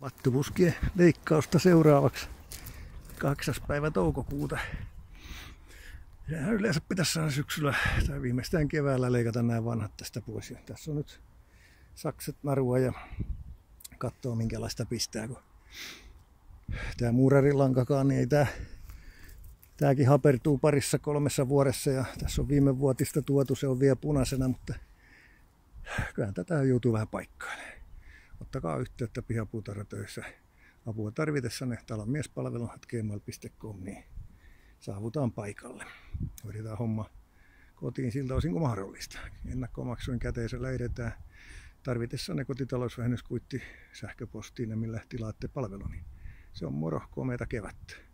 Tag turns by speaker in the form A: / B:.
A: Vattupuskien leikkausta seuraavaksi 8. päivä toukokuuta. Sehän yleensä pitäisi saada syksyllä tai viimeistään keväällä leikata nämä vanhat tästä pois. Ja tässä on nyt sakset narua ja katsoo minkälaista pistää. Kun tämä muurarilankakaan, niin ei tämä Tämäkin hapertuu parissa kolmessa vuodessa ja tässä on viime vuotista tuotu, se on vielä punaisena, mutta kyllähän tätä joutuu vähän paikkailemaan ottakaa yhteyttä pihapuutarhatöissä apua tarvitessanne talonmiespalvelun.gmail.com, niin saavutaan paikalle. Hoidetaan homma kotiin siltä osin kuin mahdollista. Ennakkomaksuin käteisellä edetään tarvitessanne kotitalousvähennyskuitti sähköpostiin millä tilaatte palvelu, niin se on moro, komeita kevättä.